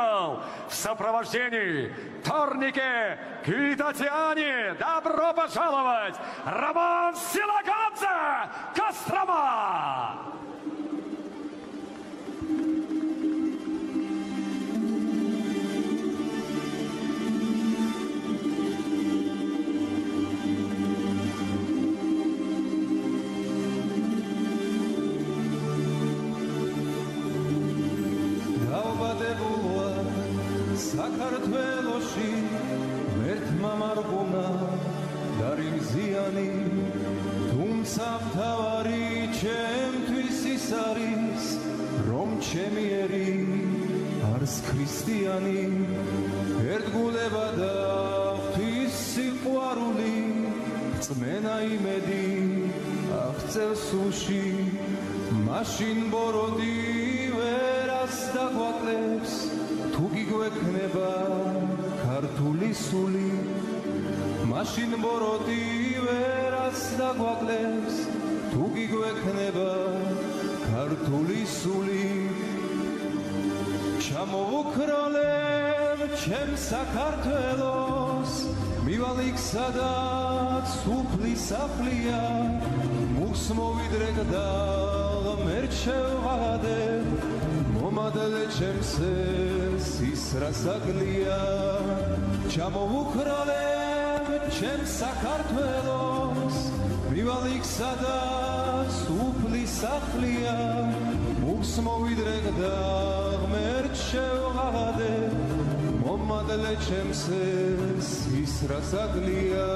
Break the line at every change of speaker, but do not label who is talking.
В сопровождении Торнике Китатиани добро пожаловать Роман Силагадзе
საქართველოში ერთმა მარგუნა დარიმზიანი თუმცა მთავარი ჩემთვის ის არის რომ ჩემი ერი არს ქრისტიანი. ერთგულება და ღვთის სიყვარული წმენა იმედი აღწევს სულში მაშინ ბოროდი ვერას დაგვაკლებს სული მაშინ ბოროდი ვერას დაგვაკლებს. თუ გიგვექნება ქართული სული. ჩამოვუქროლებ ჩემ საქართველოს. მივალ იქ სადაც უფლის სახლია. მუხს მოვიდრეკ და ღმერთშევღადე მომადლე ჩემს სისრა საგლია ჩამოვუქროლებ ჩემ საქართველოს მივალ იქ სადაც უფლის სახლია მუხს მოვიდრეკ და ღმერთშევღადე მომადლე ჩემს სისრა საგლია